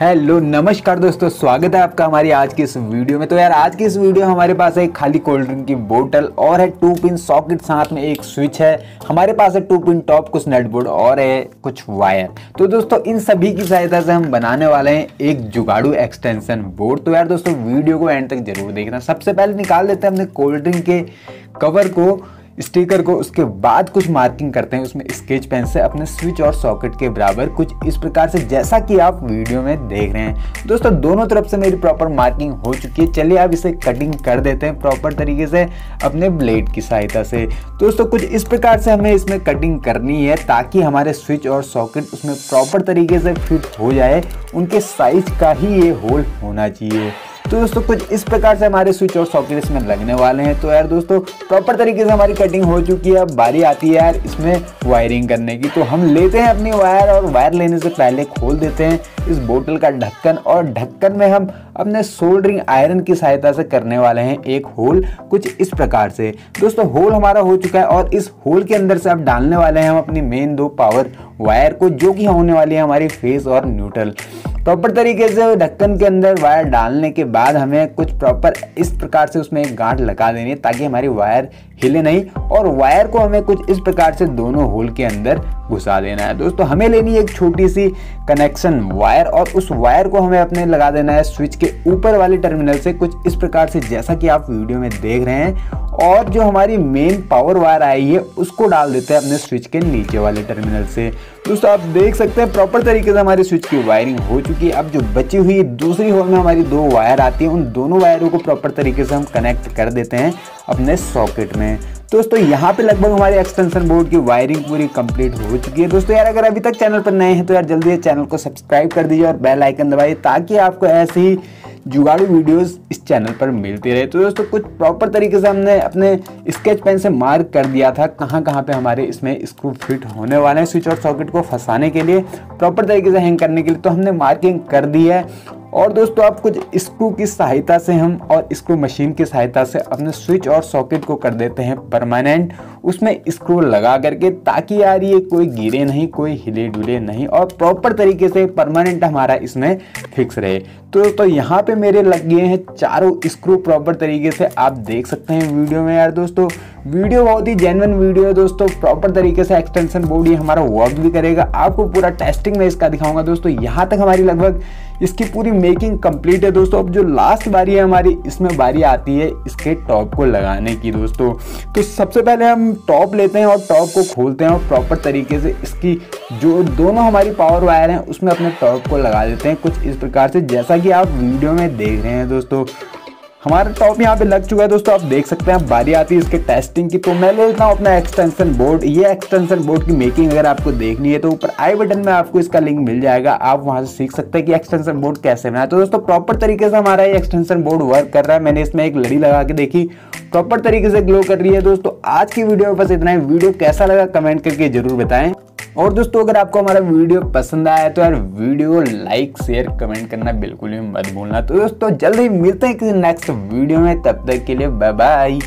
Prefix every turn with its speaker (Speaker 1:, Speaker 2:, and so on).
Speaker 1: Hello, नमस्कार दोस्तों, स्वागत है आपका हमारी आज की इस वीडियो में। तो यार, आज की इस वीडियो हमारे पास है खाली कोल्ड ड्रिंक की बोतल और है टू पिन सॉकेट साथ में एक स्विच है। हमारे पास है टू पिन टॉप कुछ नट बोर्ड और है कुछ वायर तो दोस्तों, इन सभी की सहायता से हम बनाने वाले हैं एक जुगाड़ू एक्सटेंशन बोर्ड तो यार, दोस्तों, वीडियो को एंड तक ज़रूर देखना। सबसे पहले निकाल देते हैं अपने कोल्ड ड्रिंक के कवर को। स्टिकर को उसके बाद कुछ मार्किंग करते हैं, उसमें स्केच पेन से अपने स्विच और सॉकेट के बराबर कुछ इस प्रकार से, जैसा कि आप वीडियो में देख रहे हैं। दोस्तों, दोनों तरफ़ से मेरी प्रॉपर मार्किंग हो चुकी है। चलिए आप इसे कटिंग कर देते हैं प्रॉपर तरीके से अपने ब्लेड की सहायता से। दोस्तों, कुछ इस प्रकार से हमें इसमें कटिंग करनी है, ताकि हमारे स्विच और सॉकेट उसमें प्रॉपर तरीके से फिट हो जाए। उनके साइज़ का ही ये होल होना चाहिए। तो दोस्तों, कुछ इस प्रकार से हमारे स्विच और सॉकेट इसमें लगने वाले हैं। तो यार दोस्तों प्रॉपर तरीके से हमारी कटिंग हो चुकी है। अब बारी आती है यार इसमें वायरिंग करने की। तो हम लेते हैं अपनी वायर और वायर लेने से पहले खोल देते हैं इस बोतल का ढक्कन। और ढक्कन में हम अपने सोल्डरिंग आयरन की सहायता से करने वाले हैं एक होल कुछ इस प्रकार से। दोस्तों होल हमारा हो चुका है और इस होल के अंदर से अब डालने वाले हैं हम अपनी मेन दो पावर वायर को, जो कि होने वाली है हमारी फेस और न्यूट्रल प्रॉपर तरीके से ढक्कन के अंदर वायर डालने के बाद हमें कुछ प्रॉपर इस प्रकार से उसमें एक गांठ लगा देनी है ताकि हमारी वायर हिले नहीं और वायर को हमें कुछ इस प्रकार से दोनों होल के अंदर घुसा देना है। दोस्तों, हमें लेनी है एक छोटी सी कनेक्शन वायर और उस वायर को हमें अपने लगा देना है स्विच के ऊपर वाले टर्मिनल से कुछ इस प्रकार से, जैसा कि आप वीडियो में देख रहे हैं। और जो हमारी मेन पावर वायर आई है, उसको डाल देते हैं अपने स्विच के नीचे वाले टर्मिनल से। दोस्तों, आप देख सकते हैं प्रॉपर तरीके से हमारी स्विच की वायरिंग हो चुकी है। अब जो बची हुई दूसरी होल में हमारी दो वायर आती है। उन दोनों वायरों को प्रॉपर तरीके से हम कनेक्ट कर देते हैं अपने सॉकेट में। दोस्तों, यहाँ पे लगभग हमारे एक्सटेंशन बोर्ड की वायरिंग पूरी कंप्लीट हो चुकी है। दोस्तों, यार, अगर अभी तक चैनल पर नए हैं तो यार, जल्दी चैनल को सब्सक्राइब कर दीजिए और बेल आइकन दबाइए ताकि आपको ऐसे ही जुगाड़ू वीडियोस इस चैनल पर मिलते रहे। तो दोस्तों, कुछ प्रॉपर तरीके से हमने अपने स्केच पेन से मार्क कर दिया था कहाँ कहाँ पे हमारे इसमें स्क्रू फिट होने वाले हैं स्विच और सॉकेट को फंसाने के लिए। प्रॉपर तरीके से हैंग करने के लिए तो हमने मार्किंग कर दी है। और दोस्तों, आप कुछ स्क्रू की सहायता से हम और स्क्रू मशीन की सहायता से अपने स्विच और सॉकेट को कर देते हैं परमानेंट। उसमें स्क्रू लगा करके ताकि यार ये कोई गिरे नहीं, कोई हिले डुले नहीं और प्रॉपर तरीके से परमानेंट हमारा इसमें फिक्स रहे। तो तो यहाँ पे मेरे लग गए हैं चारों स्क्रू प्रॉपर तरीके से आप देख सकते हैं वीडियो में यार दोस्तों। वीडियो बहुत ही जेनवन वीडियो है दोस्तों प्रॉपर तरीके से एक्सटेंशन बोर्ड ये हमारा वर्क भी करेगा। आपको पूरा टेस्टिंग में इसका दिखाऊँगा दोस्तों, यहाँ तक हमारी लगभग इसकी पूरी मेकिंग कंप्लीट है दोस्तों। अब जो लास्ट बारी है हमारी, इसमें बारी आती है इसके टॉप को लगाने की दोस्तों। तो सबसे पहले हम टॉप लेते हैं और टॉप को खोलते हैं और प्रॉपर तरीके से इसकी जो दोनों हमारी पावर वायर हैं, उसमें अपने टॉप को लगा देते हैं कुछ इस प्रकार से। जैसा कि आप वीडियो में देख रहे हैं दोस्तों हमारा टॉप यहाँ पे लग चुका है दोस्तों, आप देख सकते हैं, बारी आती है इसके टेस्टिंग की। तो मैं ले लेता हूँ अपना एक्सटेंशन बोर्ड ये एक्सटेंशन बोर्ड की मेकिंग अगर आपको देखनी है तो ऊपर आई बटन में आपको इसका लिंक मिल जाएगा। आप वहाँ से सीख सकते हैं कि एक्सटेंशन बोर्ड कैसे बनाए। तो दोस्तों प्रॉपर तरीके से हमारा ये एक्सटेंशन बोर्ड वर्क कर रहा है। मैंने इसमें एक लड़ी लगा के देखी। प्रॉपर तरीके से ग्लो कर रही है दोस्तों। आज की वीडियो में बस इतना ही। वीडियो कैसा लगा कमेंट करके ज़रूर बताएँ। और दोस्तों, अगर आपको हमारा वीडियो पसंद आया तो यार वीडियो लाइक शेयर कमेंट करना बिल्कुल भी मत भूलना। तो दोस्तों, जल्द ही मिलते हैं किसी नेक्स्ट वीडियो में, तब तक के लिए बाय बाय